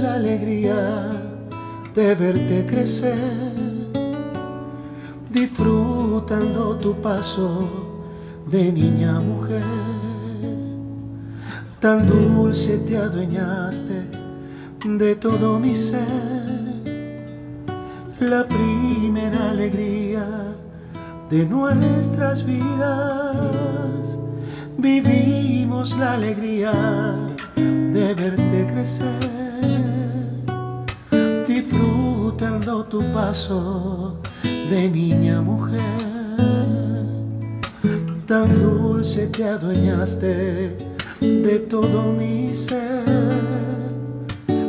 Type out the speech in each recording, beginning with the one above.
alegría de verte crecer, disfrutando tu paso de niña a mujer. Tan dulce te adueñaste de todo mi ser, la primera alegría de nuestras vidas. Vivimos la alegría de verte crecer tu paso de niña mujer. Tan dulce te adueñaste de todo mi ser,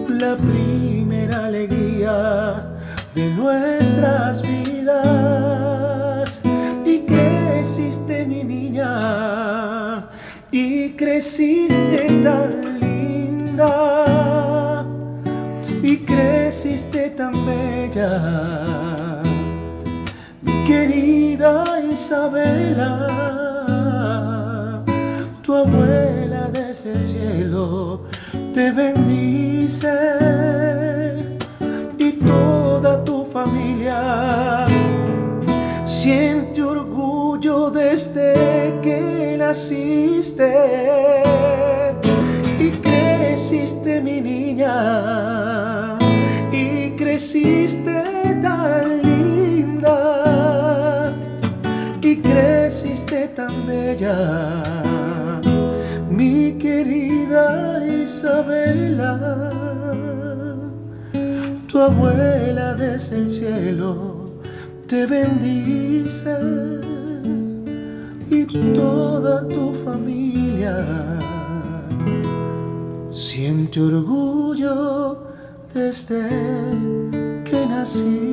la primera alegría de nuestras vidas. Y creciste mi niña, y creciste tan linda y creciste mi querida Isabela, tu abuela desde el cielo te bendice y toda tu familia siente orgullo desde que naciste creciste tan linda y creciste tan bella mi querida Isabela. Tu abuela desde el cielo te bendice y toda tu familia siente orgullo desde que naciste.